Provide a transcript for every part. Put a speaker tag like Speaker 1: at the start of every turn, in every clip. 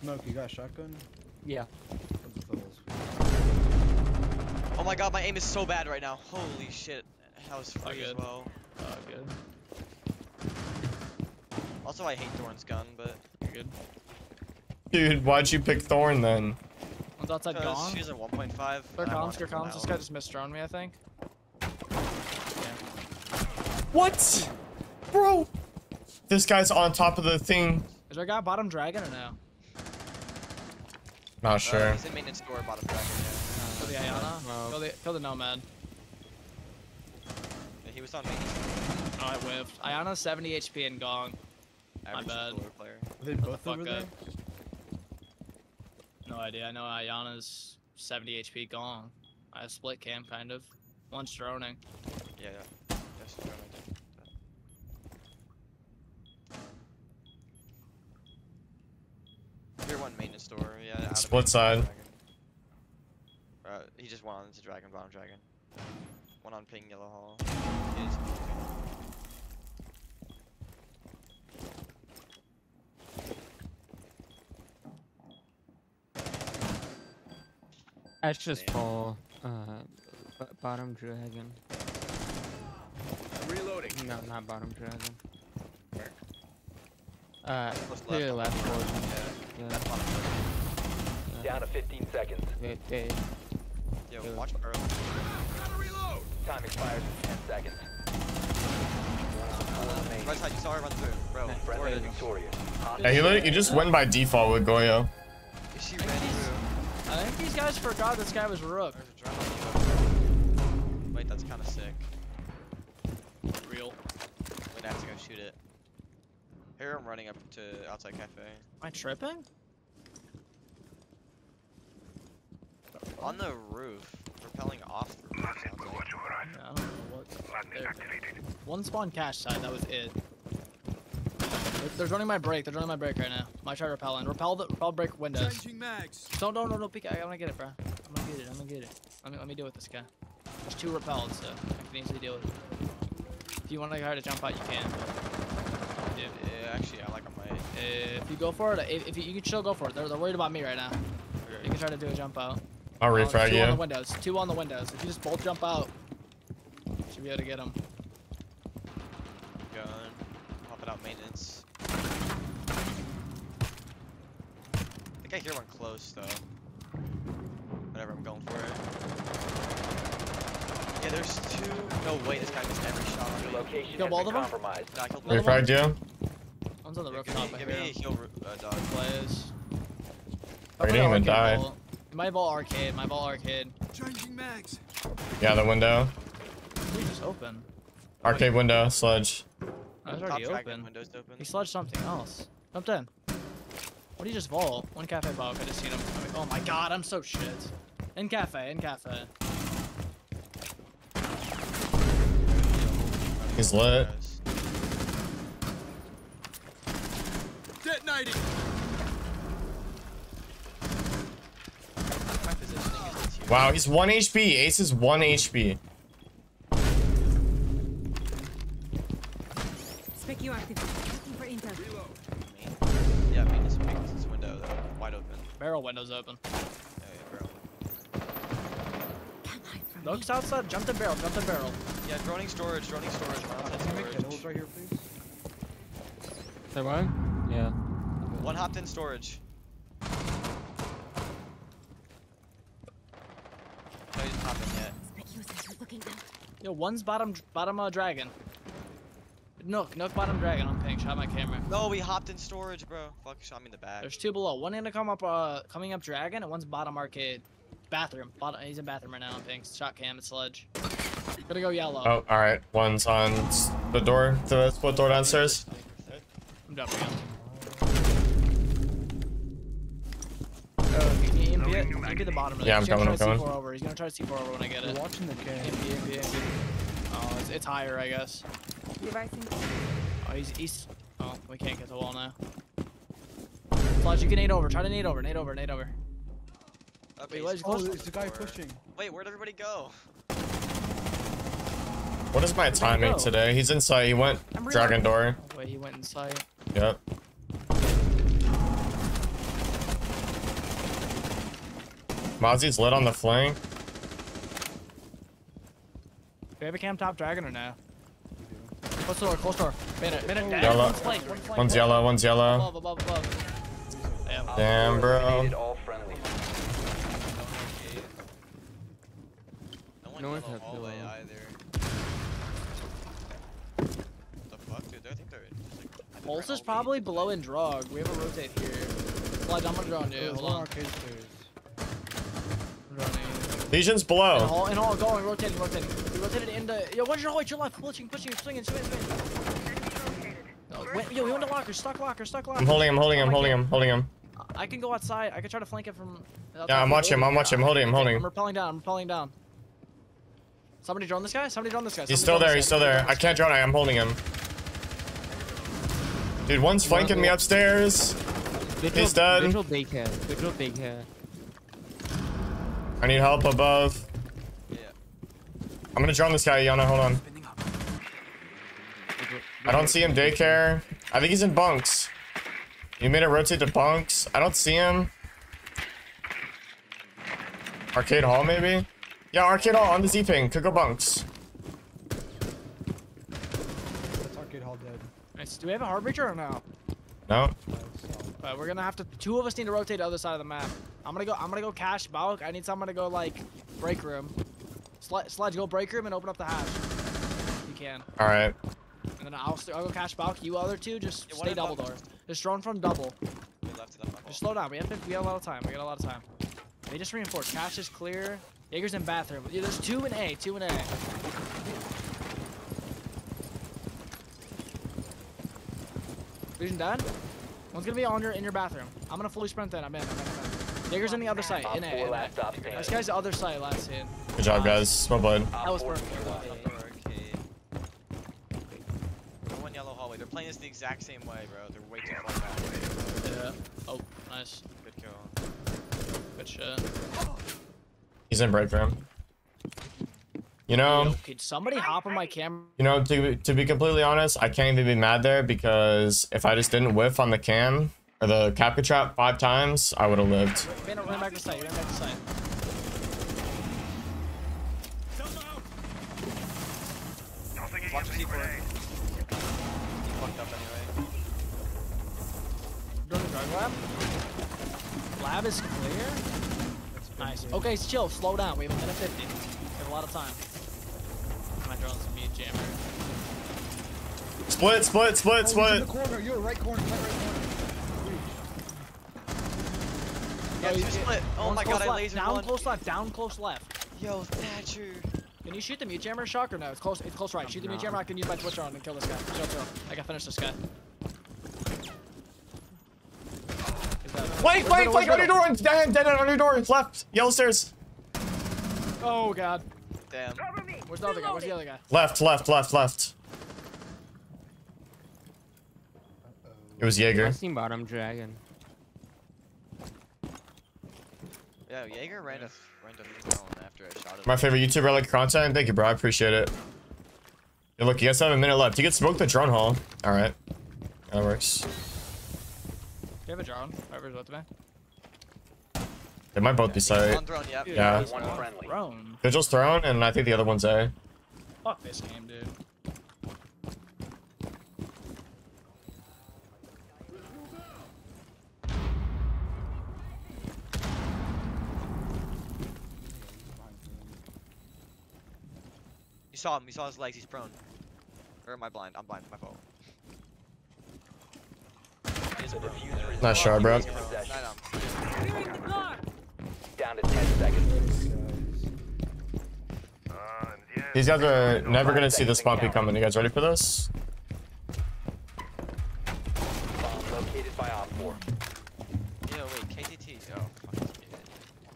Speaker 1: Smoke, you got a shotgun?
Speaker 2: Yeah.
Speaker 1: What's the holes?
Speaker 3: Oh my god, my aim is so bad right now. Holy shit. That was free as well.
Speaker 4: Oh, good.
Speaker 3: Also, I hate Thorn's gun, but
Speaker 4: You're good.
Speaker 5: Dude, why'd you pick Thorn then?
Speaker 4: One's outside
Speaker 3: because
Speaker 4: gone.
Speaker 3: she's a 1.5.
Speaker 4: They're comms,
Speaker 3: wanted
Speaker 4: they're comms. This guy just misthrown me, I think.
Speaker 5: What? Bro! This guy's on top of the thing.
Speaker 4: Is there a guy bottom dragon or no?
Speaker 5: Not
Speaker 3: Uh,
Speaker 5: sure.
Speaker 3: he's in maintenance door, bottom dragon, yeah.
Speaker 4: Kill the Ayana.
Speaker 2: No.
Speaker 4: Kill the, kill the Nomad.
Speaker 3: yeah. He was on maintenance door.
Speaker 4: Oh, I whiffed. Ayana 70 HP and gong.
Speaker 3: Average
Speaker 4: bad.
Speaker 3: floor player.
Speaker 1: Are they both
Speaker 4: fuck
Speaker 1: over there?
Speaker 4: up. No idea. I know Ayana's 70 HP gong. I have split cam, kind of. One's droning.
Speaker 3: Yeah, yeah. Yes, he's running down. Tier one maintenance door, yeah. out
Speaker 5: Split
Speaker 3: maintenance
Speaker 5: side.
Speaker 3: Uh, he just went on into dragon, bottom dragon. One on ping yellow hall. He
Speaker 2: That's just
Speaker 3: Damn.
Speaker 2: for uh, bottom dragon.
Speaker 6: Reloading.
Speaker 2: No, not bottom dragon. Uh,
Speaker 3: What's left?
Speaker 2: left portion.
Speaker 3: Yeah,
Speaker 2: Yeah.
Speaker 3: that's bottom dragon.
Speaker 6: Down to 15 seconds.
Speaker 2: They, they,
Speaker 3: Yo,
Speaker 2: Yeah.
Speaker 3: watch early.
Speaker 6: Reload. Time expires in 10 seconds. One on four remaining.
Speaker 3: Right side, you saw her run through. Bro,
Speaker 6: Friendly victorious.
Speaker 5: Yeah, he, lit- he just went by default with Goyo.
Speaker 3: She ran through.
Speaker 4: I think these guys forgot this guy was Rook.
Speaker 3: There's a drone on the Wait, that's kind of sick.
Speaker 4: Real.
Speaker 3: We'd have to go shoot it. Here I'm running up to outside cafe.
Speaker 4: Am I tripping?
Speaker 3: On the roof. Repelling off the roof sounds like.
Speaker 4: Yeah, I don't know what. there. One spawn cash side, that was it. They're, they're running my break. They're running my break right now. Might try repelling. Repel the repel break windows.
Speaker 6: Changing mags.
Speaker 4: Don't don't don't don't peek. I wanna get it, bro. I'm gonna get it. I'm gonna get it. Let me let me deal with this guy. There's two repelled, so I can easily deal with it. If you want to try to jump out, you can.
Speaker 3: Yeah, yeah, actually, I like on my.
Speaker 4: If you go for it, if, if you, you can still go for it. They're, they're worried about me right now. You can try to do a jump out.
Speaker 5: I'll
Speaker 4: Uh,
Speaker 5: refrag
Speaker 4: two on the windows. Two on the windows. If you just both jump out, should be able to get them.
Speaker 3: gun. Popping out maintenance. I think I hear one close though. Whatever, I'm going for it. Yeah, there's two. No way, this guy missed every shot on
Speaker 6: Your location
Speaker 4: Kill
Speaker 6: has
Speaker 4: both
Speaker 6: been
Speaker 4: of 'em?
Speaker 6: compromised.
Speaker 3: Nah, I killed one.
Speaker 5: Refragged you.
Speaker 4: One's on the
Speaker 3: Yeah, give me,
Speaker 4: I
Speaker 3: give
Speaker 4: hear
Speaker 3: me a
Speaker 4: him.
Speaker 3: heal uh, dog.
Speaker 4: Plays.
Speaker 5: I didn't even die.
Speaker 4: My ball arcade. My ball arcade.
Speaker 6: Changing mags.
Speaker 5: Yeah, the window.
Speaker 4: He just open.
Speaker 5: Arcade window, sludge.
Speaker 4: It's
Speaker 3: Top
Speaker 4: already open.
Speaker 3: windows open.
Speaker 4: He sludged something else. Jumped in. What did he just vault? One cafe bug. I just seen him. I mean, oh my god, I'm so shit. In cafe. In cafe.
Speaker 5: He's lit.
Speaker 3: Guys.
Speaker 6: Detonating.
Speaker 3: My positioning is here.
Speaker 5: Wow, he's 1 HP. Ace is 1 HP.
Speaker 7: Spec you active. Looking for intel.
Speaker 3: Main. Yeah, maintenance maintenance this window though, wide open.
Speaker 4: Barrel windows open.
Speaker 3: Yeah, yeah, bro.
Speaker 7: Can't hide from me.
Speaker 4: Looks outside. Jumped in barrel. Jumped in barrel.
Speaker 3: Yeah, droning storage, droning storage, we're
Speaker 1: Can you make
Speaker 3: storage.
Speaker 1: right here, please?
Speaker 2: say what? Yeah.
Speaker 3: One hopped in storage. No, he didn't in yet.
Speaker 7: Spec you sensor looking out.
Speaker 4: Yo, one's bottom bottom uh, dragon. Nook, Nook bottom dragon I'm pink. Shot my camera.
Speaker 3: No, we hopped in storage, bro. Fuck, shot me in the back.
Speaker 4: There's two below. One gonna come up, uh, coming up dragon, and one's bottom arcade. Bathroom. Bottom. He's in bathroom right now on pink. Shot cam and sledge. Gonna go yellow.
Speaker 5: Oh, alright. One's on the door, the split door downstairs.
Speaker 4: I'm jumping him. Can you EMP it? EMP the bottom.
Speaker 5: Yeah, I'm
Speaker 4: He's gonna
Speaker 5: coming,
Speaker 4: try
Speaker 5: I'm
Speaker 4: to
Speaker 5: coming.
Speaker 4: C4 over. He's gonna try to C4 over when I get
Speaker 1: We're
Speaker 4: it.
Speaker 1: watching the cam.
Speaker 4: EMP, EMP, EMP. Oh, it's, it's higher, I guess. Oh, he's he's. Oh, we can't get the wall now. Flash, you can nade over. Try to nade over. Nade over. Nade over.
Speaker 3: Okay,
Speaker 4: Wait, what
Speaker 3: he's
Speaker 4: is
Speaker 1: Oh,
Speaker 4: close?
Speaker 3: close
Speaker 1: there's a guy pushing.
Speaker 3: Wait, where'd everybody go?
Speaker 5: What is my timing today? He's inside. He went
Speaker 7: I'm
Speaker 5: dragon door.
Speaker 4: Wait, he went inside.
Speaker 5: Yep. Mozzie's lit on the flank.
Speaker 4: Do we have a cam top dragon or no? Close door, close door. Minute, minute. Damn,
Speaker 5: Yellow.
Speaker 4: One's flank, one's flank.
Speaker 5: One's yellow, one's yellow.
Speaker 4: Above, above, above. Damn.
Speaker 5: Damn,
Speaker 6: Op
Speaker 5: bro.
Speaker 6: eliminated all friendlies.
Speaker 3: No one
Speaker 2: No one's
Speaker 3: yellow
Speaker 2: have
Speaker 3: hallway
Speaker 2: yellow.
Speaker 3: either. The fuck, dude? I think they're just like.
Speaker 4: Pulse is probably
Speaker 3: lead.
Speaker 4: below in drug. We have a rotate here. Sludge, I'm gonna draw you.
Speaker 1: There's
Speaker 4: Hold
Speaker 1: one
Speaker 4: on.
Speaker 1: Arcade stairs.
Speaker 4: I'm droning.
Speaker 5: Lesion's
Speaker 4: In
Speaker 5: below.
Speaker 4: all, in all, going, rotating, rotating. We rotated into. Yo, what's your right, your left? Pushing, pushing, swinging, swinging, swinging. No, wait, yo, we went to locker, stuck locker, stuck locker.
Speaker 5: I'm holding him, holding him, oh holding him, holding him.
Speaker 4: I can go outside. I can try to flank it from.
Speaker 5: Yeah, I'm watching him, I'm watching him, holding him, holding
Speaker 4: I'm repelling down. I'm repelling down. Somebody drone this guy. Somebody drone this guy.
Speaker 5: He's still there, he's still there. I can't drone, I am holding him. Dude, one's flanking me upstairs.
Speaker 2: Vigil,
Speaker 5: He's dead.
Speaker 2: Vigil daycare. Vigil daycare.
Speaker 5: I need help above.
Speaker 3: Yeah.
Speaker 5: I'm gonna drone this guy, Yana, hold on. I don't see him daycare. I think he's in bunks. You made it rotate to bunks. I don't see him. Arcade hall, maybe? Yeah, arcade hall on the Z ping. Could go bunks.
Speaker 1: That's arcade hall dead.
Speaker 4: Nice. Do we have a hard breacher or no?
Speaker 5: No?
Speaker 1: So-
Speaker 4: Uh, we're gonna have to. Two of us need to rotate the other side of the map. I'm gonna go. I'm gonna go cash bulk. I need someone to go like break room. Sledge, sledge go break room and open up the hatch. You can.
Speaker 5: Alright.
Speaker 4: And then I'll, st- I'll go cash bulk. You other two just
Speaker 3: Yeah,
Speaker 4: stay double
Speaker 3: I'm-
Speaker 4: door. Just drone from double.
Speaker 3: We left to them. my
Speaker 4: Just slow down. We have we got a lot of time. We got a lot of time. They just reinforced. Cash is clear. Jaeger's in bathroom. Yeah, there's two in A. Two in A. Vision done. One's gonna be on your in your bathroom. I'm gonna fully sprint in. I'm in. I'm in. I'm in. Jaeger's in the other side. In A.
Speaker 6: four
Speaker 4: In A.
Speaker 6: last
Speaker 4: This guy's the other side. Last scene.
Speaker 5: Good job, guys. Well played.
Speaker 6: Op
Speaker 4: That was
Speaker 6: four
Speaker 4: perfect.
Speaker 6: neutralized.
Speaker 3: Upper one yellow hallway. They're playing this the exact same way, bro. They're way too far back.
Speaker 4: Yeah. Oh, nice.
Speaker 3: Good kill.
Speaker 4: Good shit.
Speaker 5: He's in break room. You know,
Speaker 4: could somebody hop on my camera?
Speaker 5: you know, to, to be completely honest, I can't even be mad there because if I just didn't whiff on the cam or the capture trap five times, I would have lived.
Speaker 4: Ran, ran back to site. Ran back to site.
Speaker 3: Watch the C4. He fucked up anyway.
Speaker 4: Drone the drug lab. Lab is clear. Nice. Okay, chill. Slow down. We have a minute 50. We have a lot of time. My drone's a jammer.
Speaker 5: Split, split, split,
Speaker 1: Oh, he's in
Speaker 5: split.
Speaker 1: the corner. You're right corner. Right, right corner.
Speaker 3: Yeah, two split. Oh
Speaker 4: One's
Speaker 3: my
Speaker 4: close
Speaker 3: god, I
Speaker 4: left.
Speaker 3: lasered
Speaker 4: Down
Speaker 3: one.
Speaker 4: close left. Down close left.
Speaker 3: Yo, Thatcher.
Speaker 4: Can you shoot the mute jammer shock or no? It's close. It's close right. Shoot the mute jammer. I can use my twitch drone and kill this guy. Chill, chill. I can finish this guy.
Speaker 5: Wait, wait, wait,
Speaker 4: Where's
Speaker 5: on your
Speaker 4: middle?
Speaker 5: door. Dead, dead on your door. Left. Yellow stairs.
Speaker 4: Oh god.
Speaker 3: Damn.
Speaker 4: Where's the other guy? Where's the other guy?
Speaker 5: Left, left, left, left. It was Jaeger.
Speaker 2: I seen bottom dragon.
Speaker 3: Yeah, Jaeger ran a ran a after I shot him.
Speaker 5: My favorite YouTuber, I like your content. Thank you, bro. I appreciate it. Hey, look, you guys have a minute left. You can smoke the drone hall. All right. That works.
Speaker 4: Do you have a drone? Whoever's with me.
Speaker 5: They might both be site.
Speaker 3: On throne, yep.
Speaker 5: Yeah.
Speaker 6: One friendly.
Speaker 4: Drone.
Speaker 5: Vigil's throne, and I think the other one's A.
Speaker 4: Fuck this game, dude.
Speaker 3: You saw him. You saw his legs. He's prone. Or am I blind? I'm blind. My fault. He is
Speaker 6: The
Speaker 5: These guys are never gonna see the spawn coming. You guys ready for this?
Speaker 6: Bomb located by Op 4.
Speaker 3: Yo, wait, KTT. Fuck.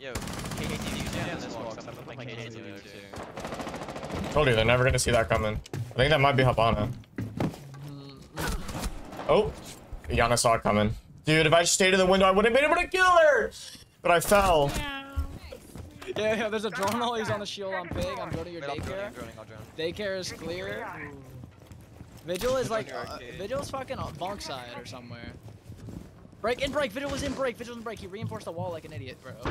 Speaker 3: Yo, KTT, you this walks up. Like KTT too.
Speaker 5: Told you, they're never gonna see that coming. I think that might be Habana. Oh, Yana saw it coming. Dude, if I stayed in the window, I would have been able to kill her. But I fell.
Speaker 4: Yeah, yeah, yeah, there's a drone always on the shield on pig. I'm going to your
Speaker 3: Wait, I'll drone,
Speaker 4: daycare.
Speaker 3: I'm droning, I'll drone.
Speaker 4: Daycare is clear. Vigil is like, uh. Vigil's fucking on bunk side or somewhere. Break, in break, Vigil was in break, Vigil was in break. He reinforced the wall like an idiot, bro. Okay.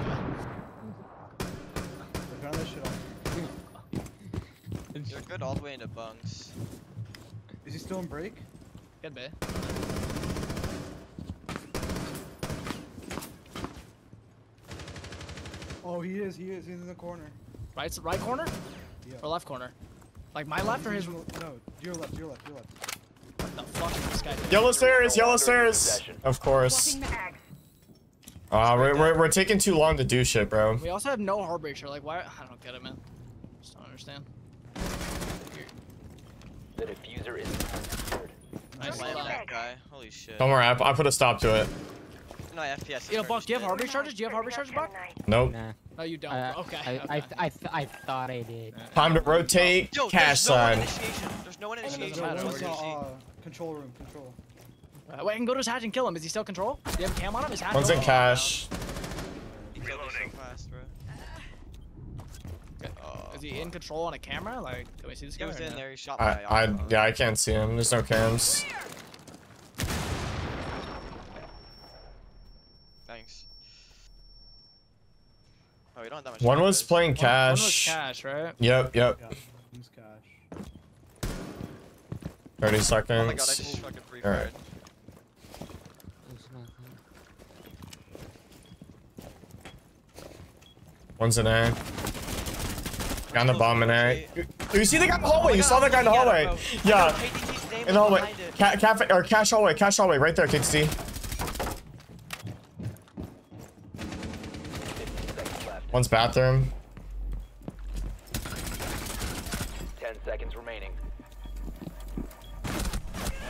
Speaker 1: Turn that shit off.
Speaker 3: You're good all the way into bunks.
Speaker 1: Is he still in break?
Speaker 4: Good bit.
Speaker 1: Oh, he is. He is. He's in the corner.
Speaker 4: Right, right corner
Speaker 1: Yeah.
Speaker 4: or left corner? Like my left or his?
Speaker 1: No, your left. Your left. Your left.
Speaker 4: What the fuck is this guy doing?
Speaker 5: Yellow stairs, yellow stairs. Of course.
Speaker 7: Swapping mags.
Speaker 5: Uh, we're, we're, we're taking too long to do shit, bro.
Speaker 4: We also have no hard breacher. Like why? I don't get it, man. Just don't understand.
Speaker 6: The diffuser is secured.
Speaker 4: Nice
Speaker 3: Slam
Speaker 4: laydown.
Speaker 3: that guy. Holy shit.
Speaker 5: Don't worry, I, I put a stop to it.
Speaker 3: No, FPS.
Speaker 4: Yeah, Buck, do you have hard charges? Do you have hard charges, Buck?
Speaker 5: Nope.
Speaker 2: Nah.
Speaker 4: No, you don't.
Speaker 2: Uh,
Speaker 4: okay.
Speaker 2: I,
Speaker 4: okay.
Speaker 2: I, I, th I thought I did.
Speaker 5: Time to rotate.
Speaker 3: Yo,
Speaker 5: Cash
Speaker 3: there's no one initiation. There's no one initiation.
Speaker 4: matter,
Speaker 1: One
Speaker 3: What
Speaker 1: is,
Speaker 3: do you see?
Speaker 1: uh, control room. Control.
Speaker 4: Uh, wait, I can go to his hatch and kill him. Is he still control? Do you have a cam on him? His hatch
Speaker 5: One's in
Speaker 4: open?
Speaker 5: cash.
Speaker 3: He killed me so fast, bro.
Speaker 4: Okay.
Speaker 3: Oh,
Speaker 4: Is he in control on a camera? Like, can we see this guy?
Speaker 3: He
Speaker 4: was
Speaker 3: in
Speaker 4: no?
Speaker 3: there. He shot
Speaker 5: I,
Speaker 3: my
Speaker 5: I,
Speaker 3: eye.
Speaker 5: yeah, I can't see him. There's no cams.
Speaker 3: Thanks. Oh, we don't have that much.
Speaker 5: One was
Speaker 3: guys.
Speaker 5: playing
Speaker 4: One- One was
Speaker 5: cash.
Speaker 4: cash, right?
Speaker 5: Yep, yep.
Speaker 1: Yeah. He's cash.
Speaker 5: 30
Speaker 3: Oh my god, I
Speaker 5: seconds.
Speaker 3: just fucking free
Speaker 5: Alright.
Speaker 3: fired.
Speaker 2: There's nothing.
Speaker 5: One's in A. Got the bomb in A.
Speaker 3: Wait.
Speaker 5: You see the guy in the
Speaker 3: Oh
Speaker 5: hallway?
Speaker 3: my
Speaker 5: You
Speaker 3: God,
Speaker 5: saw the
Speaker 3: I'm
Speaker 5: guy in the
Speaker 3: looking at it,
Speaker 5: hallway. Yeah,
Speaker 3: No, KTT's name
Speaker 5: in the hallway.
Speaker 3: behind.
Speaker 5: Ca cafe or cash hallway, cash hallway, right there, KTT.
Speaker 6: 15 seconds left.
Speaker 5: One's bathroom.
Speaker 6: 10 seconds remaining.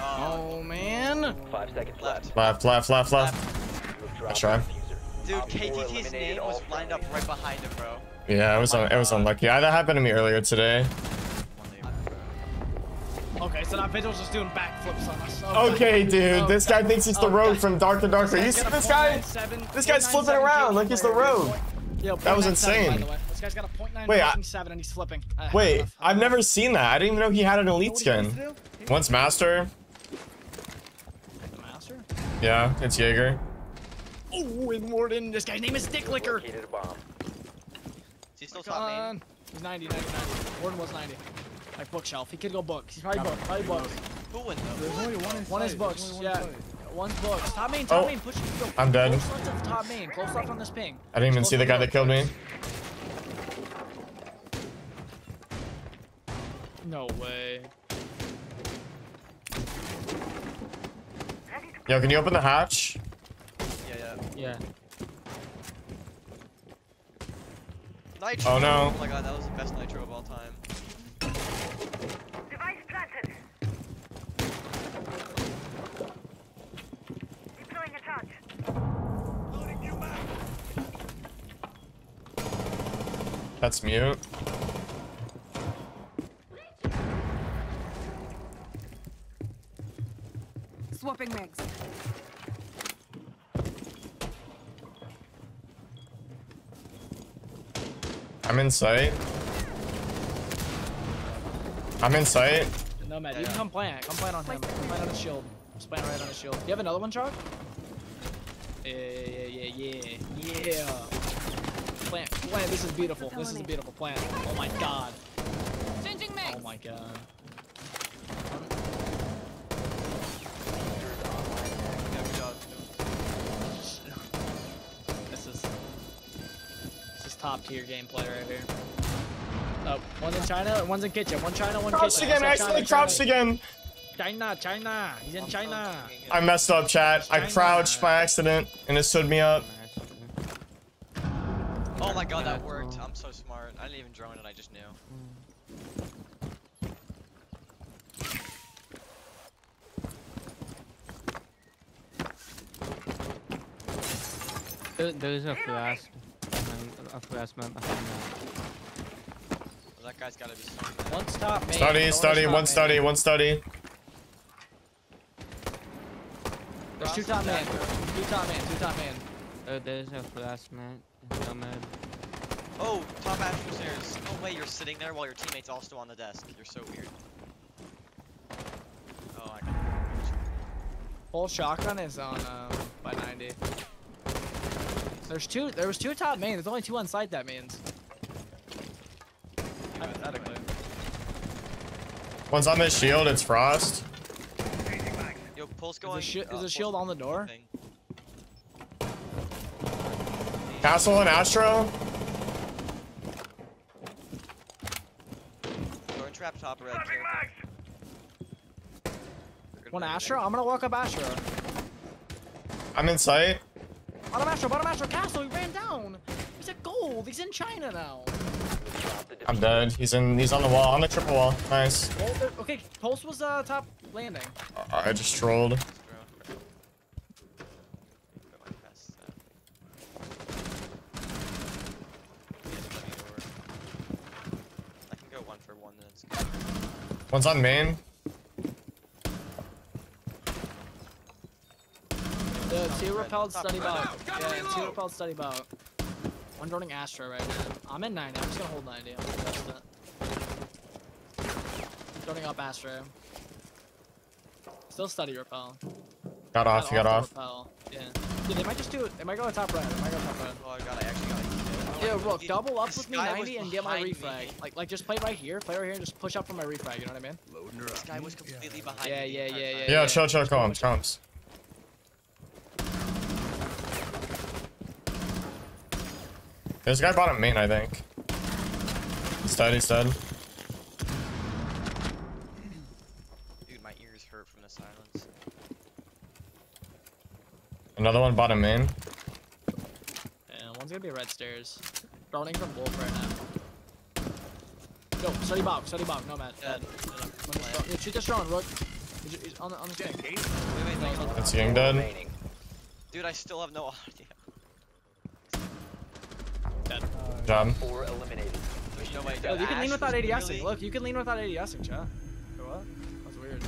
Speaker 3: Oh,
Speaker 4: Oh man.
Speaker 6: 5 seconds
Speaker 3: Left.
Speaker 6: left.
Speaker 5: Left, left, left, left.
Speaker 6: You have dropped
Speaker 5: Nice try.
Speaker 3: dude, KTT's
Speaker 6: eliminated
Speaker 3: name was lined up right behind him, bro.
Speaker 5: Yeah, it was un- it was unlucky. Yeah, that happened to me earlier today.
Speaker 4: Okay, so that vigil's just doing backflips on us.
Speaker 5: Okay, dude, this guy thinks he's the
Speaker 4: Okay.
Speaker 5: rogue from Dark and Darker. You
Speaker 4: This
Speaker 5: see
Speaker 4: guy's
Speaker 5: this guy? This guy's flipping around like he's the
Speaker 4: player.
Speaker 5: Rogue.
Speaker 4: Yo,
Speaker 5: That was
Speaker 4: 0.97, by
Speaker 5: insane.
Speaker 4: the way. This guy's got a .9
Speaker 5: Wait, I-
Speaker 4: fucking seven and he's flipping. I have
Speaker 5: Wait. I've never seen that. I didn't even know he had an elite skin. One's master.
Speaker 4: The master.
Speaker 5: Yeah, it's Jaeger.
Speaker 4: Oh, and Warden. This guy's name is Dick Licker.
Speaker 6: Located a bomb.
Speaker 3: Is he still
Speaker 4: Come
Speaker 3: top.
Speaker 4: He's 90, 90, 90. Warden was 90. Like bookshelf. He could go book. He's probably book. Probably book.
Speaker 3: Who win though?
Speaker 1: There's only one inside.
Speaker 4: One is books. Yeah.
Speaker 1: inside.
Speaker 4: One's books. Top main. Top
Speaker 5: Oh,
Speaker 4: main. Push it. Go.
Speaker 5: I'm dead.
Speaker 4: Close left of top main. Close left on this ping.
Speaker 5: I didn't even
Speaker 4: Close
Speaker 5: see the guy that killed me.
Speaker 4: No way.
Speaker 5: Yo, can you open the hatch?
Speaker 3: Yeah, yeah.
Speaker 2: Yeah.
Speaker 3: Nitro.
Speaker 5: Oh, no.
Speaker 3: Oh my god, that was the best nitro of all time.
Speaker 5: That's mute.
Speaker 7: Swapping mags.
Speaker 5: I'm in sight. I'm in sight.
Speaker 4: No, man.
Speaker 3: Yeah,
Speaker 4: You can come plant. Come plant on him. Come plant on his shield. Just plant right on his shield. Do You have another one, Char? Yeah, yeah, yeah, yeah, yeah. Yeah. Plant, plant. This is beautiful. This is a beautiful plant. Oh my god.
Speaker 7: Changing mags.
Speaker 4: Oh my god.
Speaker 3: Yeah, good job.
Speaker 4: This is this is top tier gameplay right here. Oh, one's in China, one's in kitchen. One China, one
Speaker 5: Crouched
Speaker 4: kitchen.
Speaker 5: again, I accidentally
Speaker 4: China,
Speaker 5: crouched again.
Speaker 4: China, China. He's in China.
Speaker 5: I messed up, chat. I crouched by accident and it stood me up.
Speaker 3: Oh my god, that
Speaker 2: Yeah,
Speaker 3: worked.
Speaker 2: well.
Speaker 3: I'm so smart. I didn't even drone it, I just knew.
Speaker 2: There, there's a flash. behind- A flash man behind that.
Speaker 3: Well, that guy's gotta be something.
Speaker 4: One top main.
Speaker 5: Study,
Speaker 4: One's
Speaker 5: study,
Speaker 4: top
Speaker 5: one study, one study.
Speaker 4: There's two top man. Two top man, Two top man.
Speaker 2: Oh, there's a flash man. No man.
Speaker 3: Oh, top astral stairs. No way you're sitting there while your teammate's also on the desk. You're so weird. Oh, I can.
Speaker 4: Full shotgun is on um, by 90. There's two. There was two top main. There's only two on site. That means. Hypothetically.
Speaker 5: One's on this shield. It's frost.
Speaker 3: Yo, pulse going.
Speaker 4: Is, the,
Speaker 3: uh,
Speaker 4: is shield on the door?
Speaker 3: Thing.
Speaker 5: Castle and Astro.
Speaker 3: Door trap top red.
Speaker 4: One Astro. I'm gonna walk up Astro.
Speaker 5: I'm in sight.
Speaker 4: Bottom Astro, bottom Astro, Castle, he ran down. He's at gold. He's in China now.
Speaker 5: I'm dead. He's in. He's on the wall. On the triple wall. Nice.
Speaker 4: Okay, Pulse was uh, top landing.
Speaker 5: I I just trolled.
Speaker 3: Let's go. Going past that. Yeah, it's plenty of door. I can go one for one. Then it's good.
Speaker 5: One's on main.
Speaker 4: The two repelled study
Speaker 3: red.
Speaker 4: bout. Yeah, two repelled study bout. One droning Astro right now. I'm in 90. I'm just gonna hold 90. I'm gonna test it. Droning up Astro. Still study repel.
Speaker 5: Got off. He got off.
Speaker 4: Repel. Yeah. Dude, they might just do it. They might go to top red. They might go top red.
Speaker 3: Oh, I got. I actually got.
Speaker 4: Yeah, look, double up with me 90 and get my
Speaker 3: behind
Speaker 4: refrag.
Speaker 3: me.
Speaker 4: Like, like just play right here, play right here, and just push up from my refrag. You know what I mean?
Speaker 3: This guy was completely behind
Speaker 4: Yeah,
Speaker 3: me. the
Speaker 4: yeah, yeah, yeah,
Speaker 5: Yeah, chill, chill, calm, comes. This guy bought a main, I think. He's dead, he's dead.
Speaker 3: Dude, my ears hurt from the silence.
Speaker 5: Another one bought a main.
Speaker 4: Yeah, one's gonna be red stairs. Droning from Wolf right now. Yo, study box, study box, no man.
Speaker 3: Dead.
Speaker 4: One just drone- yeah, shoot this drone, Rook. He's, he's on the on the thing.
Speaker 3: Wait, wait,
Speaker 4: No,
Speaker 5: It's Ying dead.
Speaker 6: remaining.
Speaker 3: Dude, I still have no audio.
Speaker 4: Dead.
Speaker 1: Uh,
Speaker 5: Job.
Speaker 6: Four eliminated.
Speaker 3: There's no way.
Speaker 4: Yo, you can lean without
Speaker 3: was
Speaker 4: ADSing.
Speaker 3: literally-
Speaker 4: Look, you can lean without ADSing, chat. What? That's weird.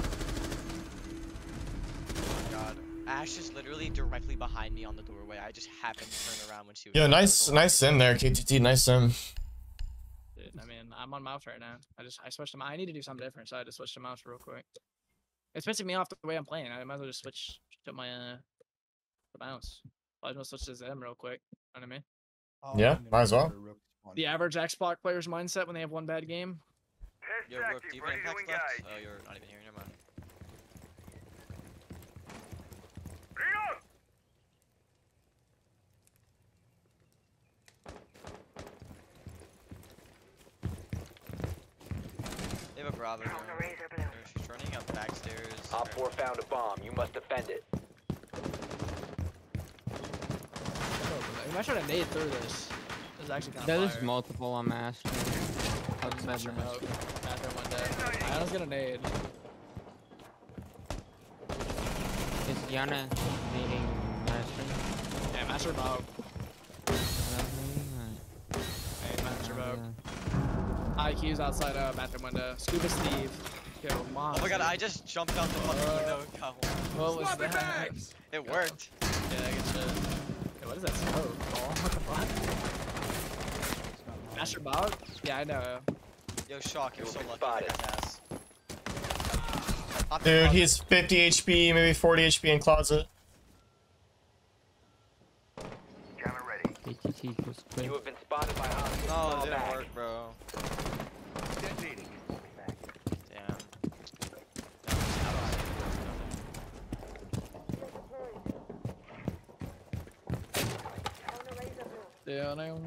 Speaker 3: God. Ash is literally directly behind me on the doorway. I just happened to turn around when she was.
Speaker 5: Yeah, nice,
Speaker 3: door.
Speaker 5: nice sim there, KTT, nice sim.
Speaker 4: Dude, I mean, I'm on mouse right now. I just I switched to mouse. I need to do something different, so I just switched to mouse real quick. It's pissing me off the way I'm playing. I might as well just switch to my uh the mouse. I'll just switch to XIM real quick. You know what I mean?
Speaker 1: Oh,
Speaker 5: Yeah, might as well.
Speaker 1: heard of Rook spawn.
Speaker 4: The average Xbox player's mindset when they have one bad game.
Speaker 3: Yo, Rook, do you have Apex left? Oh, you're not even here. Never mind. They have a Bravo.
Speaker 8: Found
Speaker 3: here.
Speaker 8: a razor blade.
Speaker 3: There, She's running up backstairs.
Speaker 6: Op 4 found a bomb. You must defend it.
Speaker 4: I'm not trying to nade through this. This is actually kind of
Speaker 2: There's
Speaker 4: fire.
Speaker 2: multiple on master. Outside
Speaker 4: Master
Speaker 2: master.
Speaker 4: smoke. Bathroom one dead. I was gonna nade.
Speaker 2: Is Yana needing master?
Speaker 4: Yeah, master bow.
Speaker 2: Uh,
Speaker 4: Hey, master bow.
Speaker 2: uh,
Speaker 4: IQ's outside uh, bathroom window. Scuba Steve. Yo, mom.
Speaker 3: Oh my god, I just jumped out the fucking
Speaker 4: Uh,
Speaker 3: window. Go.
Speaker 4: What was that?
Speaker 3: It worked.
Speaker 4: Yeah, good shit. Hey, what is that smoke? Oh, what the fuck? Master bow? Yeah, I know.
Speaker 3: Yo, Shawk, you're
Speaker 6: You'll
Speaker 3: so lucky.
Speaker 6: spotted.
Speaker 3: I got ass. Hop in
Speaker 5: Dude, he's 50 HP, maybe 40 HP in closet.
Speaker 2: KTT was quick.
Speaker 6: You have been spotted by hostiles.
Speaker 3: No, it didn't
Speaker 6: back.
Speaker 3: work, bro. Damn. No,
Speaker 4: Yeah, no,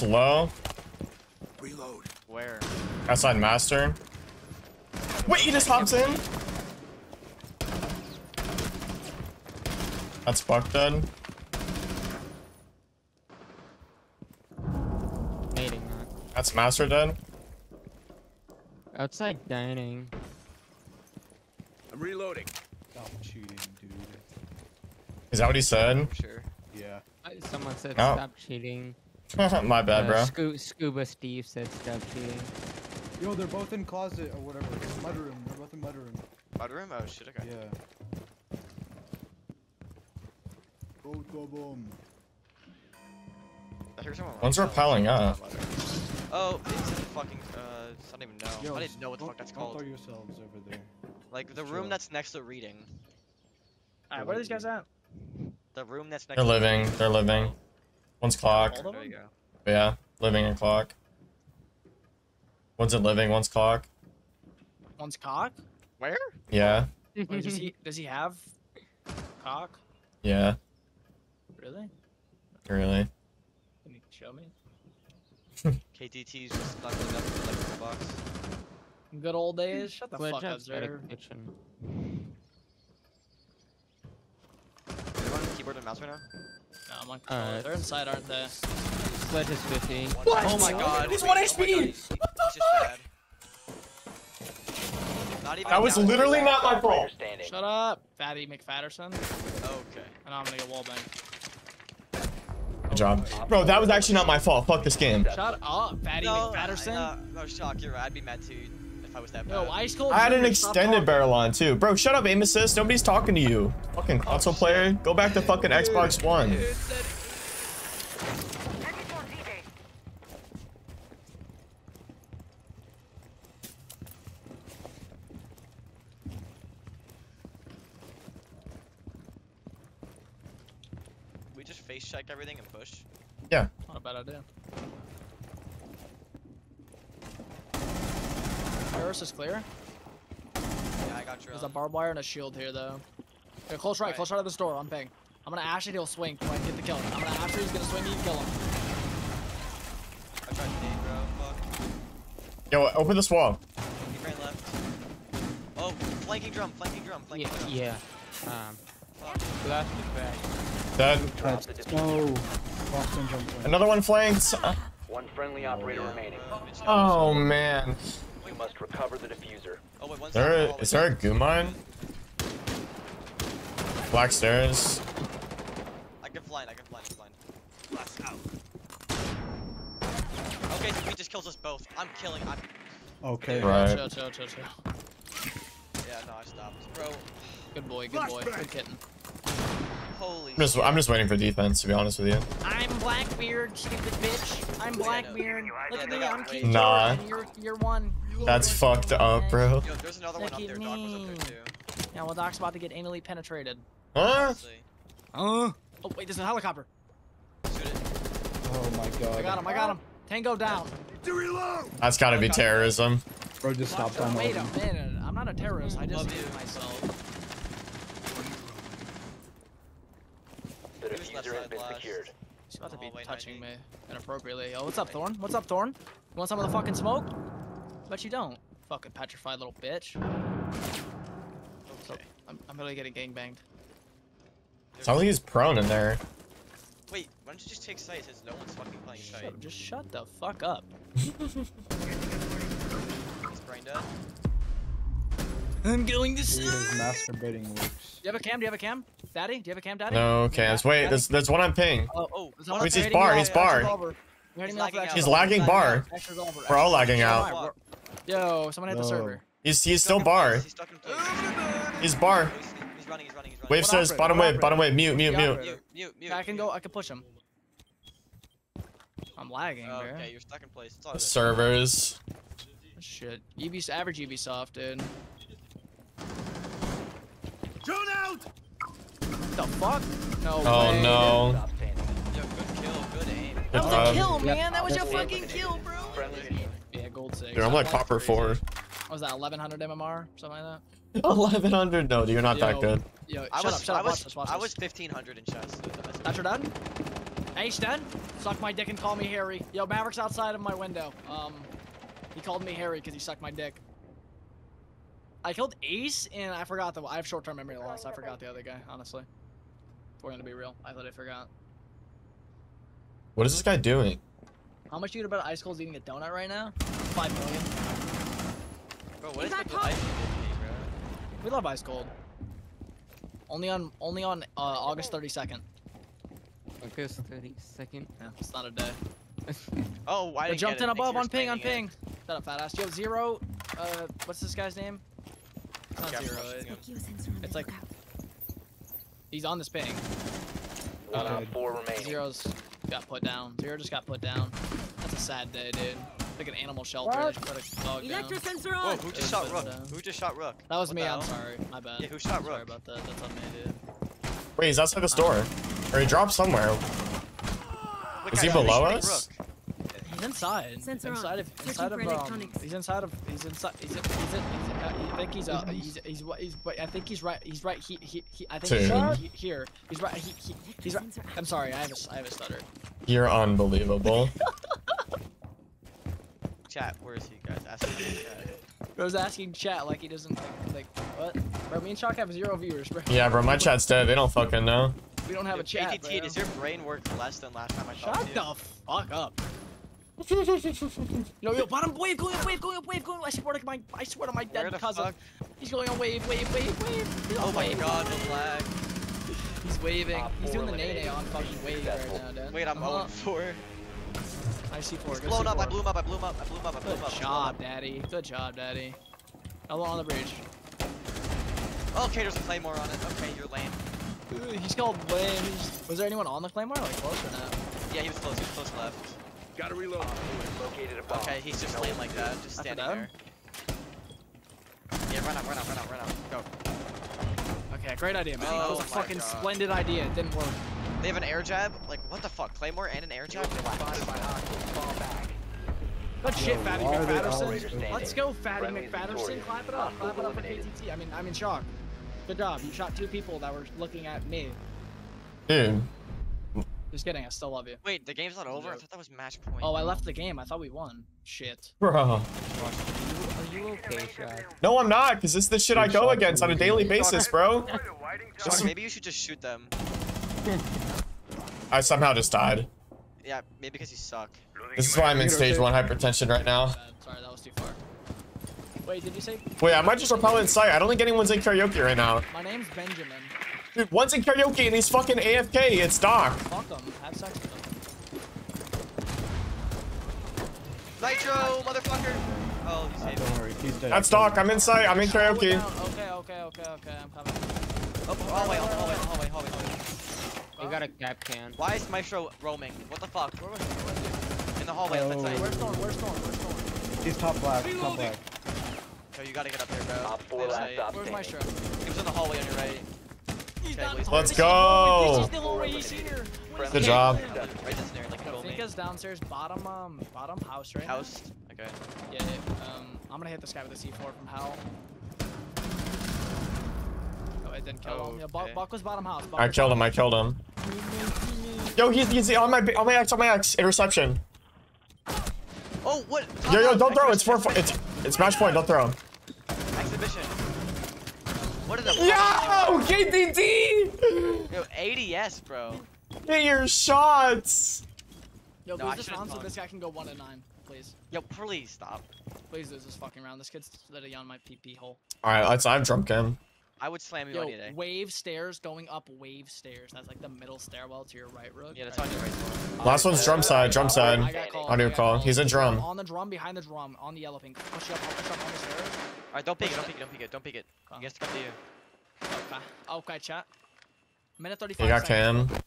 Speaker 4: no, no.
Speaker 5: Looks low.
Speaker 3: Where?
Speaker 5: Outside master. Wait, he just hops in? That's Buck dead.
Speaker 2: Nading that.
Speaker 5: That's master dead.
Speaker 2: Outside dining. I'm reloading.
Speaker 1: Stop cheating, dude.
Speaker 5: Is that what he said?
Speaker 3: Sure.
Speaker 1: Yeah.
Speaker 2: Someone said
Speaker 5: Oh.
Speaker 2: stop cheating.
Speaker 5: My bad,
Speaker 2: Uh,
Speaker 5: bro.
Speaker 2: Scu- Scuba Steve said stop cheating.
Speaker 1: Yo, they're both in closet or whatever. Mudroom. They're both in mudroom.
Speaker 3: Mudroom? Oh shit, okay.
Speaker 1: Yeah. Both of them.
Speaker 3: I hear someone.
Speaker 5: One's
Speaker 3: oh,
Speaker 5: repelling up.
Speaker 3: it's not Mudroom. Oh, it's in the fucking uh I don't even know.
Speaker 1: Yo,
Speaker 3: I didn't know what the fuck that's called.
Speaker 1: throw yourselves over there.
Speaker 3: Like the room that's next to reading.
Speaker 4: Alright, where are these guys at?
Speaker 3: The room that's next.
Speaker 5: They're
Speaker 3: to
Speaker 5: living.
Speaker 3: reading.
Speaker 5: They're living. One's clock.
Speaker 3: There you go.
Speaker 5: Yeah, living and clock. One's in living. One's clock.
Speaker 4: One's cock.
Speaker 3: Where?
Speaker 5: Yeah.
Speaker 4: Wait, does he does he have cock?
Speaker 5: Yeah.
Speaker 4: Really?
Speaker 5: Really.
Speaker 4: Can you show me?
Speaker 3: KTT's just stuck in that electrical box.
Speaker 4: Good old days. Shut the
Speaker 2: Glitch
Speaker 4: fuck up,
Speaker 2: outside
Speaker 4: Zer.
Speaker 2: kitchen.
Speaker 3: Are you on keyboard and mouse right now?
Speaker 4: No, I'm on controller.
Speaker 2: Alright.
Speaker 4: They're inside, aren't they?
Speaker 2: Sledge is 50.
Speaker 3: Oh my god.
Speaker 5: He's
Speaker 3: wait,
Speaker 5: one
Speaker 3: oh my
Speaker 5: HP.
Speaker 3: God, He's, he's just bad. Not even
Speaker 5: That was literally not my fault.
Speaker 4: Shut up, Fatty McFatterson.
Speaker 3: Okay.
Speaker 4: And I'm gonna get wallbang.
Speaker 5: Good job. Bro, that was actually not my fault. Fuck this game.
Speaker 4: Shut up, Fatty
Speaker 3: No,
Speaker 4: McFatterson.
Speaker 3: uh, no, Shawk. You're right. I'd be mad too if I was that bad.
Speaker 4: Yo, Ice Cold.
Speaker 5: I had an extended
Speaker 4: talking.
Speaker 5: barrel on too. Bro, shut up, aim assist. Nobody's talking to you. Fucking console player. Go back to fucking Xbox One.
Speaker 8: Headed
Speaker 3: we just face check everything and push.
Speaker 5: Yeah.
Speaker 4: Not a bad idea. Iris is clear.
Speaker 3: Yeah, I got your.
Speaker 4: There's a barbed wire and a shield here, though. Okay, close right,
Speaker 3: Right.
Speaker 4: close right of the store. I'm ping. I'm gonna ash it. He'll swing. So I can get the kill. I'm gonna ash it. He's gonna swing me and kill him.
Speaker 3: I tried to nade, bro. Fuck.
Speaker 5: Yo, open this wall.
Speaker 3: He ran left. Oh, flanking drum, flanking drum,
Speaker 2: Yeah,
Speaker 3: flanking drum.
Speaker 2: yeah. Um,
Speaker 3: Fuck.
Speaker 2: blast is back.
Speaker 5: Dead.
Speaker 6: Drop the diffuser.
Speaker 1: No. Boston jump in.
Speaker 5: Another one flanked.
Speaker 6: One friendly operator remaining.
Speaker 3: Bro, bitch,
Speaker 5: Oh man.
Speaker 6: You recover the diffuser.
Speaker 3: Oh wait, one's
Speaker 5: Is there,
Speaker 3: down
Speaker 5: is there a Gu mine? Black stairs.
Speaker 3: I can blind, I can blind, I can blind. Okay, so he just kills us both. I'm killing. I'm.
Speaker 1: Okay.
Speaker 5: Right.
Speaker 4: Chill, chill, chill, chill.
Speaker 3: Yeah, no, I stopped, bro.
Speaker 4: Good boy, good boy, good kitten.
Speaker 3: Holy.
Speaker 5: I'm just, I'm just waiting for defense, to be honest with you.
Speaker 4: I'm Blackbeard, stupid bitch. I'm Blackbeard. Look at me, I'm
Speaker 3: way-
Speaker 4: Keith
Speaker 5: Nah.
Speaker 4: Jordan. You're, you're one.
Speaker 5: That's fucked up, bro.
Speaker 3: Yo, there's another one up
Speaker 4: at
Speaker 3: there. Doc was up there too.
Speaker 4: Yeah, well, Doc's about to get anally penetrated.
Speaker 5: Huh?
Speaker 3: Let's.
Speaker 4: Uh. Oh, wait, there's a helicopter.
Speaker 3: Shoot it.
Speaker 1: Oh my god.
Speaker 4: I got him, I got him. Tango down.
Speaker 5: That's gotta be terrorism.
Speaker 1: Bro just stopped on
Speaker 4: Wait a minute. I'm not a terrorist. I just
Speaker 3: Love
Speaker 4: hate myself.
Speaker 6: The
Speaker 3: He was
Speaker 6: diffuser has been
Speaker 3: last.
Speaker 6: secured.
Speaker 4: She's about to be touching me inappropriately. Yo, what's up, Thorn? What's up, Thorn? You want some of the fucking smoke? Bet you don't. Fucking petrified little bitch. So,
Speaker 3: Okay.
Speaker 4: Oh, I'm, I'm really getting gangbanged.
Speaker 5: Sounds like he's prone in there.
Speaker 3: Wait, why don't you just take sight since no one's fucking playing sight?
Speaker 4: Shut, just shut the fuck up.
Speaker 3: He's brain dead.
Speaker 4: I'm going to
Speaker 1: Dude, his masturbating works.
Speaker 4: Do you have a cam? Do you have a cam? Daddy? Do you have a cam, Daddy?
Speaker 5: No cams. Wait, there's there's one on ping.
Speaker 4: Oh,
Speaker 3: Oh,
Speaker 4: there's
Speaker 3: one
Speaker 4: one
Speaker 5: Wait,
Speaker 3: up
Speaker 5: he's
Speaker 3: there.
Speaker 4: hitting
Speaker 5: bar,
Speaker 4: me
Speaker 5: he's
Speaker 4: off
Speaker 5: bar.
Speaker 4: Extra Revolver. You're hitting
Speaker 3: He's
Speaker 4: me off
Speaker 3: lagging
Speaker 4: with
Speaker 3: out.
Speaker 5: He's
Speaker 4: extra
Speaker 5: lagging bar.
Speaker 4: Extra Revolver,
Speaker 5: We're all
Speaker 4: extra
Speaker 5: lagging
Speaker 4: Revolver.
Speaker 5: out.
Speaker 4: Alright, we're- Yo, someone hit the server.
Speaker 5: He's he's still bar.
Speaker 3: He's stuck in place.
Speaker 5: He's bar.
Speaker 3: He's, he's running, he's running, he's running.
Speaker 5: Wave
Speaker 4: What
Speaker 5: says
Speaker 4: operator?
Speaker 5: bottom wave, bottom wave, mute, mute, mute.
Speaker 3: Mute, mute, mute.
Speaker 4: I can go. I can push him. I'm lagging,
Speaker 3: Oh,
Speaker 4: bro.
Speaker 3: okay, you're stuck in place. It's all
Speaker 5: The
Speaker 3: good.
Speaker 5: servers.
Speaker 4: Shit. Ubis average Ubisoft, dude.
Speaker 1: Drone out!
Speaker 4: The fuck? No
Speaker 5: Oh
Speaker 4: way.
Speaker 5: no.
Speaker 3: Yo, good kill, good aim.
Speaker 4: That was a kill, man. That was your fucking kill, bro. Six.
Speaker 5: Dude, I'm like
Speaker 3: That's
Speaker 5: copper
Speaker 3: crazy.
Speaker 5: four.
Speaker 4: What was that 1100 MMR? Something like that?
Speaker 5: 1100. No, dude, you're not that good.
Speaker 4: Yo,
Speaker 3: I
Speaker 4: shut
Speaker 3: was,
Speaker 4: up, shut
Speaker 3: I
Speaker 4: up.
Speaker 3: was,
Speaker 4: watch this, watch
Speaker 3: I was 1500 in chess. so that's-
Speaker 4: That's your done? Ace done? Suck my dick and call me Harry. Yo, Maverick's outside of my window. Um, he called me Harry because he sucked my dick. I killed Ace and I forgot the. I have short-term memory loss. I forgot the other guy. Honestly, if we're gonna be real, I thought I forgot.
Speaker 5: What is this guy doing?
Speaker 4: How much you get about Ice Cold's eating a donut right now? Five million.
Speaker 3: Bro, what is
Speaker 7: He's
Speaker 3: with the
Speaker 7: not
Speaker 3: life you bro?
Speaker 4: We love Ice Cold. Only on only on uh, August 32nd.
Speaker 2: August 32nd.
Speaker 4: Yeah, it's not a day.
Speaker 3: Oh, I
Speaker 4: I
Speaker 3: didn't
Speaker 4: jumped
Speaker 3: get
Speaker 4: in
Speaker 3: it.
Speaker 4: above on ping on
Speaker 3: explaining
Speaker 4: ping. Shut up, fat ass. Yo, zero. Uh, what's this guy's name? It's not
Speaker 3: Careful,
Speaker 4: zero.
Speaker 3: Russian
Speaker 4: it- It's like he's on this ping.
Speaker 6: One
Speaker 1: Okay.
Speaker 6: four remaining.
Speaker 4: Zero's got put down. Zero just got put down. That's a sad day, dude. Like an animal shelter. They
Speaker 1: What?
Speaker 4: just put a dog down.
Speaker 7: Electro sensor
Speaker 3: Whoa,
Speaker 7: on.
Speaker 3: who
Speaker 4: It's
Speaker 3: just shot Rook?
Speaker 4: down.
Speaker 3: Who just shot Rook?
Speaker 4: That was
Speaker 3: What
Speaker 4: me. I'm
Speaker 3: hell?
Speaker 4: sorry. My bad.
Speaker 3: Yeah, who shot
Speaker 4: Sorry
Speaker 3: Rook?
Speaker 4: about that. That's on me, dude.
Speaker 5: Wait, he's outside this door. Or he dropped somewhere.
Speaker 3: Wait,
Speaker 5: Is he below us?
Speaker 3: Rook?
Speaker 4: He's inside.
Speaker 7: Sensor on.
Speaker 4: inside of
Speaker 7: Searching
Speaker 4: inside
Speaker 7: for
Speaker 4: of um. He's inside of. He's inside. He's in, he's in, he's in, uh, I think he's uh. He's he's what he's. But I think he's right. He's right. He he. he I think he's he, here. He's right. He, he he's right. I'm sorry. I have a s- I have a stutter.
Speaker 5: You're unbelievable.
Speaker 3: Chat, where is he, guys? Ask him in chat.
Speaker 4: I was asking chat like he doesn't like what? Bro, me and Shawk have zero viewers, bro.
Speaker 5: Yeah, bro, my chat's dead. They don't fucking know.
Speaker 4: We don't have a chat.
Speaker 3: KTT,
Speaker 4: bro.
Speaker 3: does your brain work less than last time I
Speaker 4: Shut
Speaker 3: talked to you?
Speaker 4: the fuck up. Yo, yo, bottom wave, going up, wave, going up, wave, going up. I swear to my, I swear to my dead cousin.
Speaker 3: fuck?
Speaker 4: He's going on wave, wave, wave, wave. He's
Speaker 3: Oh my
Speaker 4: wave.
Speaker 3: god, the lag.
Speaker 4: He's waving.
Speaker 6: Op
Speaker 4: He's doing the nay
Speaker 6: eliminated.
Speaker 4: on fucking wave right now, dude.
Speaker 3: Wait, I'm
Speaker 4: Uh-huh.
Speaker 3: 0 4.
Speaker 4: I see four.
Speaker 3: He's
Speaker 4: go
Speaker 3: blown
Speaker 4: see
Speaker 3: up, I blew him up, I blew him up, I blew him up, I blew him up.
Speaker 4: Good job, daddy. Good job, daddy. Elbow on the bridge.
Speaker 3: Okay, there's a claymore on it. Okay, you're lame.
Speaker 4: Ooh, He's called lame. He's- Was there anyone on the claymore? Like close or not?
Speaker 3: Yeah, he was close, he was close left.
Speaker 6: Gotta reload. Oh, located a bomb.
Speaker 3: Okay, he's just
Speaker 6: No
Speaker 3: lame like that, just standing there. Yeah, run out, run out, run out, run out. Go.
Speaker 4: Okay, great idea, man.
Speaker 3: Oh
Speaker 4: that was a fucking
Speaker 3: God.
Speaker 4: splendid idea. It didn't work.
Speaker 3: They have an air jab? Like, what the fuck? Claymore and an air jab?
Speaker 6: Spotted by hostiles.
Speaker 4: Good shit, Fatty
Speaker 1: why are they always
Speaker 4: McFatterson. Let's go, Fatty
Speaker 6: Friendly
Speaker 4: McFatterson. Clap it up. Clap it up for KTT. I mean, I'm in shock. Good job. You shot two people that were looking at me.
Speaker 5: Dude.
Speaker 4: Just kidding. I still love you.
Speaker 3: Wait, the game's not over? I thought that was match point.
Speaker 4: Oh, I left the game. I thought we won. Shit.
Speaker 5: Bro.
Speaker 2: Are you okay, Shawk?
Speaker 5: No, I'm not, because this is the shit I go against on a daily basis, bro.
Speaker 3: Maybe you should just shoot them.
Speaker 5: I somehow just died.
Speaker 3: Yeah, maybe because you suck.
Speaker 5: This is why I'm in stage one hypertension right now.
Speaker 4: Bad. Sorry, that was too far. Wait, did you say
Speaker 5: Wait, I might just repel in sight. I don't think anyone's in karaoke right now.
Speaker 4: my name's Benjamin?
Speaker 5: Dude, one's in karaoke and he's fucking AFK. It's Doc.
Speaker 4: Fuck them. Have sex with them.
Speaker 3: Nitro, motherfucker! Oh, you saved me.
Speaker 1: Don't worry, he's dead.
Speaker 5: That's Doc. I'm in sight. I'm in karaoke.
Speaker 4: Okay, okay, okay, okay. I'm coming.
Speaker 3: Oh, hallway, hallway, hallway, hallway, hallway.
Speaker 2: You got a cap can.
Speaker 3: Why is Maestro roaming? What the fuck? Where was he? Where was he? In the hallway on that
Speaker 1: Oh.
Speaker 3: side.
Speaker 4: Where's Thorn? Where's Thorn? Where's Thorn?
Speaker 1: He's top black, top black.
Speaker 3: Yo, you gotta get up there, bro.
Speaker 6: Op four
Speaker 3: There's
Speaker 6: last
Speaker 3: a-
Speaker 6: stop
Speaker 4: Where's
Speaker 6: standing.
Speaker 4: Maestro?
Speaker 3: He was in the hallway on your right.
Speaker 4: He's
Speaker 3: Okay,
Speaker 4: not
Speaker 3: wait.
Speaker 5: Let's go.
Speaker 4: the hallway, This is the hallway. He's here.
Speaker 6: Friendly
Speaker 5: Good job.
Speaker 6: successful.
Speaker 3: Right this there, like
Speaker 4: Yo. Finka's downstairs, bottom, um, bottom house right.
Speaker 3: House. Okay.
Speaker 4: Yeah, yeah, um, I'm gonna hit this guy with a C4 from hell. Oh, it didn't kill him. Yeah, Buck,
Speaker 3: Okay.
Speaker 4: Buck was bottom house. Buck
Speaker 5: I killed him. I killed him. Yo, he's, he's on my on my X on my X interception.
Speaker 3: Oh, what?
Speaker 5: Yo, yo, don't throw.
Speaker 3: house,
Speaker 5: It's four. it's it's match point. Don't throw.
Speaker 3: Exhibition. What are the
Speaker 5: Yo, KTT,
Speaker 3: Yo, ADS, bro.
Speaker 5: get your shots.
Speaker 4: Yo,
Speaker 3: No,
Speaker 4: lose this
Speaker 3: should've
Speaker 4: round so this guy can go one and nine, please.
Speaker 3: Yo, please stop.
Speaker 4: Please lose this fucking round. This kid's literally on my PP hole.
Speaker 5: All right, let's. I've drunk him.
Speaker 3: I would slam you
Speaker 4: Yo,
Speaker 3: any day.
Speaker 4: wave stairs going up wave stairs. That's like the middle stairwell to your right, Rook.
Speaker 3: Yeah, that's
Speaker 4: right
Speaker 3: on your right.
Speaker 4: there.
Speaker 5: Last one's drum side. Drum side. On your call. He's in drum.
Speaker 4: On the drum, behind the drum, on the yellow pink. Push you up, I'll push up on the stairs.
Speaker 3: Alright, don't peek it, don't peek it, don't peek it, don't peek it.
Speaker 4: Come.
Speaker 3: He has to come to you.
Speaker 4: Okay. Okay, chat. Minute 35
Speaker 5: You got
Speaker 4: seconds.
Speaker 5: cam.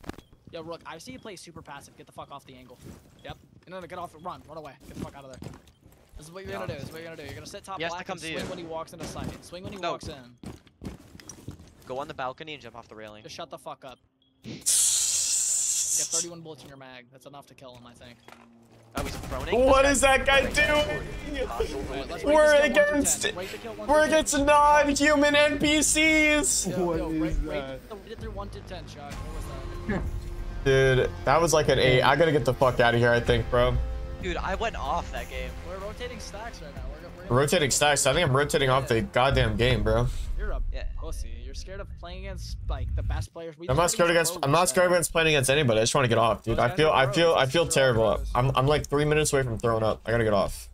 Speaker 4: Yo, Rook, I see you play super passive. Get the fuck off the angle. Yep. No, no, get off. Run. Run away. Get the fuck out of there. This is what you're gonna do. This is what you're gonna do. You're gonna sit top
Speaker 3: He has to come
Speaker 4: and
Speaker 3: to
Speaker 4: swing
Speaker 3: you.
Speaker 4: when he walks into sight. Swing when he
Speaker 3: No.
Speaker 4: walks in.
Speaker 3: Go on the balcony and jump off the railing.
Speaker 4: Just shut the fuck up. You have 31 bullets in your mag. That's enough to kill him, I think.
Speaker 3: Oh, he's proning?
Speaker 5: What is that guy doing?
Speaker 6: Hostiles
Speaker 4: Alright, let's
Speaker 6: eliminated.
Speaker 4: rate
Speaker 5: We're
Speaker 4: this kill one through
Speaker 5: against-
Speaker 4: 10. Rate the kill one
Speaker 5: We're
Speaker 4: through 10.
Speaker 5: against non-human NPCs.
Speaker 4: Yo,
Speaker 1: What
Speaker 4: yo,
Speaker 1: is
Speaker 4: rate, rate,
Speaker 1: that?
Speaker 4: the- rate it through 1 to 10, Chuck. What was that?
Speaker 5: Dude, that was like an eight. I gotta get the fuck out of here. I think, bro.
Speaker 3: Dude, I went off that game.
Speaker 4: We're rotating stacks right now. We're, we're
Speaker 5: Rotating stacks. I think I'm rotating off the goddamn game, bro.
Speaker 4: You're a
Speaker 3: Yeah.
Speaker 4: pussy. Scared of playing against like the best players. We
Speaker 5: I'm not scared against. I'm not scared against playing against anybody. I just want to get off, dude. I feel. I feel. I feel terrible. I'm. I'm like three minutes away from throwing up. I gotta get off.